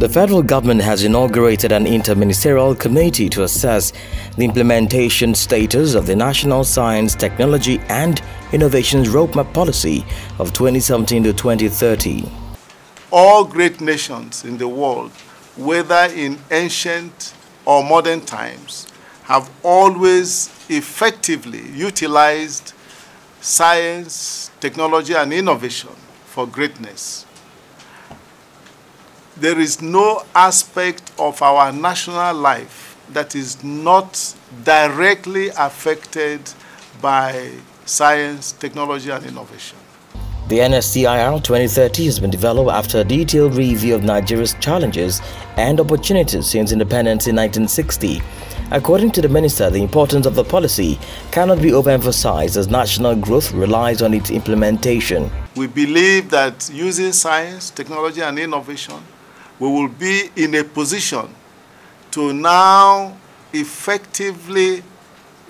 The federal government has inaugurated an interministerial committee to assess the implementation status of the National Science, Technology and Innovations Roadmap Policy of 2017 to 2030. All great nations in the world, whether in ancient or modern times, have always effectively utilized science, technology and innovation for greatness there is no aspect of our national life that is not directly affected by science, technology, and innovation. The NSTIR 2030 has been developed after a detailed review of Nigeria's challenges and opportunities since independence in 1960. According to the minister, the importance of the policy cannot be overemphasized as national growth relies on its implementation. We believe that using science, technology, and innovation we will be in a position to now effectively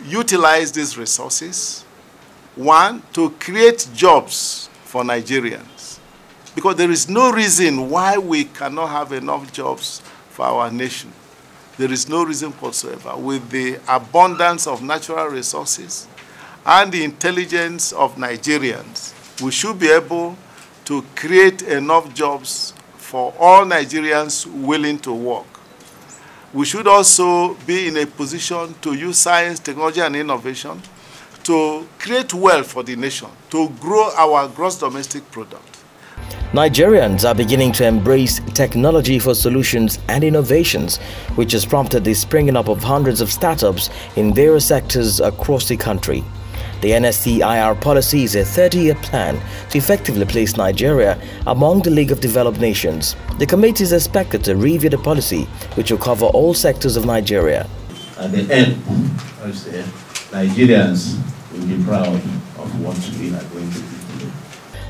utilize these resources. One, to create jobs for Nigerians. Because there is no reason why we cannot have enough jobs for our nation. There is no reason whatsoever. With the abundance of natural resources and the intelligence of Nigerians, we should be able to create enough jobs for all Nigerians willing to work. We should also be in a position to use science, technology, and innovation to create wealth for the nation, to grow our gross domestic product. Nigerians are beginning to embrace technology for solutions and innovations, which has prompted the springing up of hundreds of startups in various sectors across the country. The NSTIR policy is a 30-year plan to effectively place Nigeria among the League of Developed Nations. The committee is expected to review the policy, which will cover all sectors of Nigeria. At the end, I say, Nigerians will be proud of what we are going to do.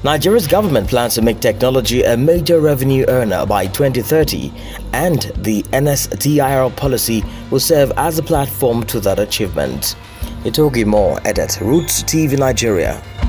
Nigeria's government plans to make technology a major revenue earner by 2030 and the NSTIR policy will serve as a platform to that achievement. Itogi Moore, Edet Roots TV Nigeria.